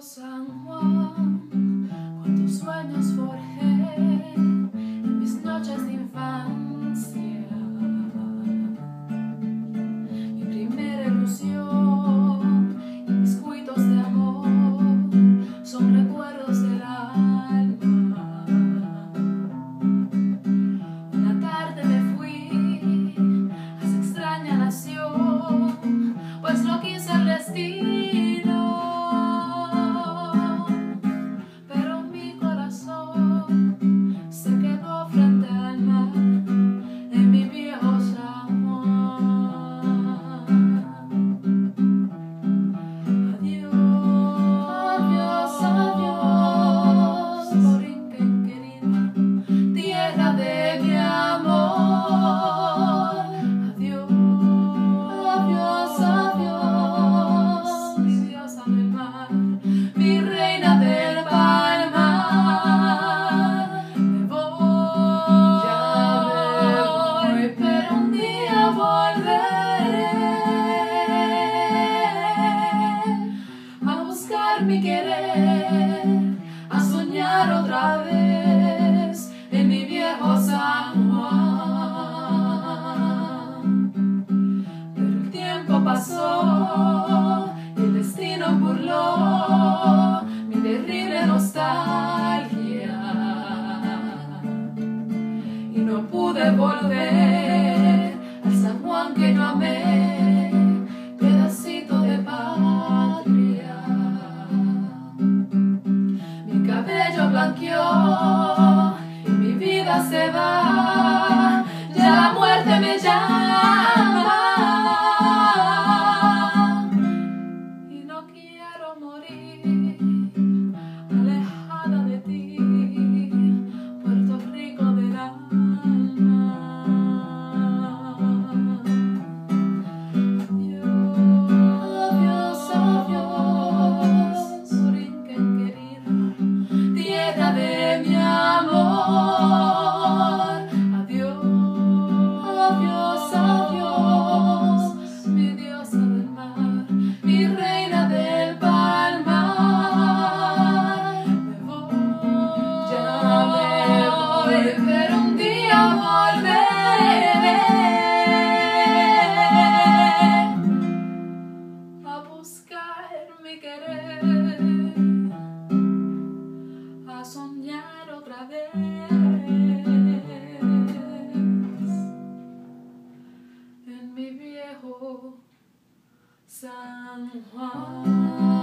San Juan, cuántos sueños forjé en mis noches de infancia. Mi primera ilusión y mis cuitos de amor son recuerdos del alma. Una tarde me fui a esa extraña nación, pues no quise el destino. Mi querer, a soñar otra vez en mi viejo San Juan. Pero el tiempo pasó se va, ya la muerte me llama. Juan.